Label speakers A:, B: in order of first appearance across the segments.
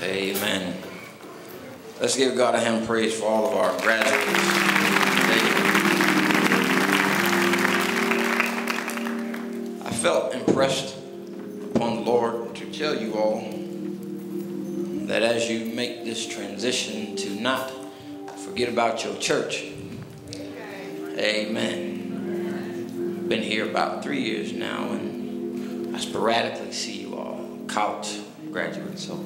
A: Amen. Let's give God a hand praise for all of our graduates. I felt impressed upon the Lord to tell you all that as you make this transition to not forget about your church. Amen. Been here about three years now, and I sporadically see you all, college graduates. So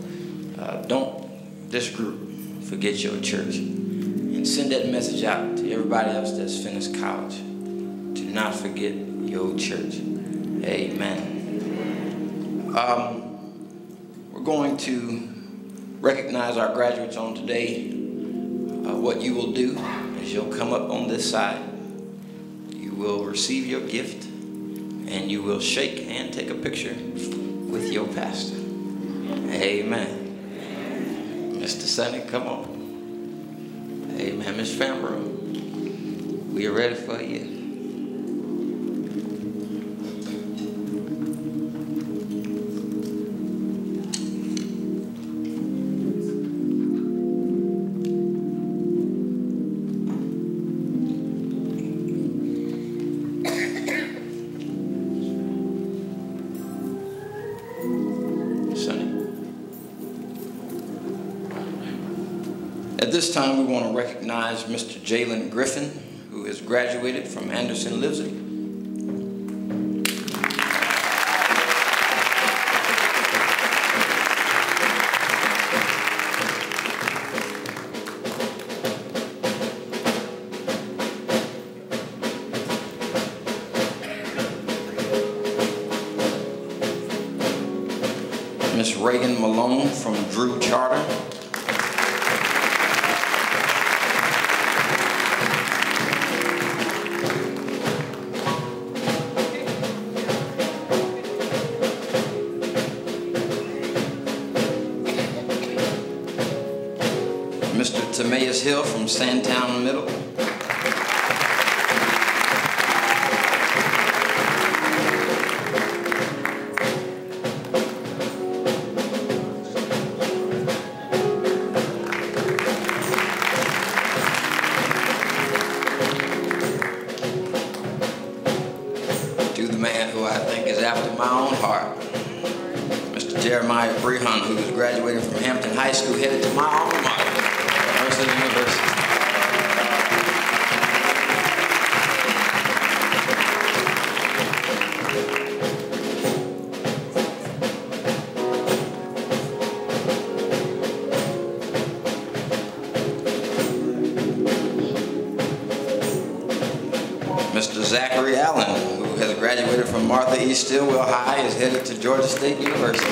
A: uh, don't this group forget your church, and send that message out to everybody else that's finished college. Do not forget your church. Amen. Um, we're going to recognize our graduates on today. Uh, what you will do is you'll come up on this side. You will receive your gift and you will shake and take a picture with your pastor. Amen. Mr. Sonny, come on. Amen. Miss Fambro, we are ready for you. This time, we want to recognize Mr. Jalen Griffin, who has graduated from Anderson Livesey. Miss Reagan Malone from Drew Charter. Hill from Sandtown Middle. To the man who I think is after my own heart, Mr. Jeremiah Brehan, who is graduating from Hampton High School, headed to my graduated from Martha E. Stilwell High, is headed to Georgia State University.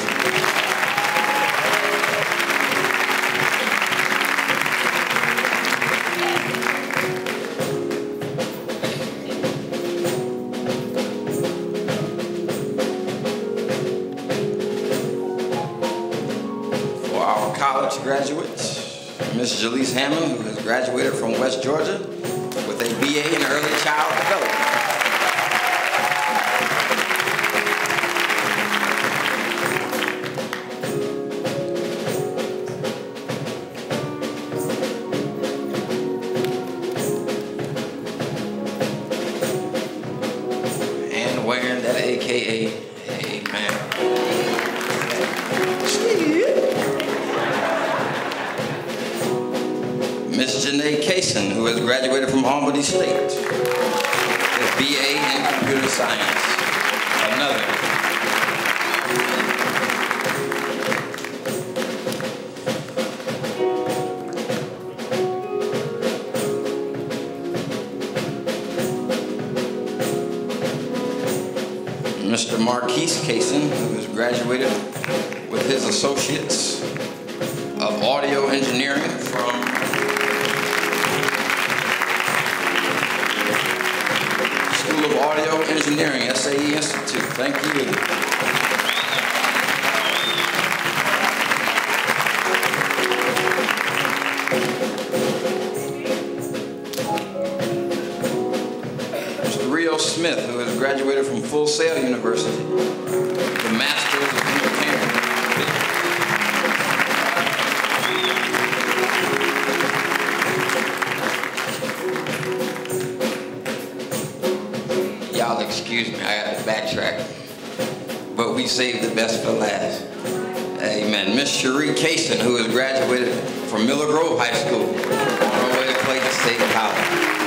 A: For our college graduates, Miss Jaleese Hammond, who has graduated from West Georgia with a BA in Early Child Development. Who has graduated from Albany State. His BA in Computer Science. Another. Mr. Marquise Kaysen, who has graduated with his associates of audio engineering from Audio Engineering, SAE Institute. Thank you. Mr. Rio Smith, who has graduated from Full Sail University, to backtrack, but we saved the best for last. Amen. Miss Cherie Kaysen, who has graduated from Miller Grove High School, on her way to Clayton State College.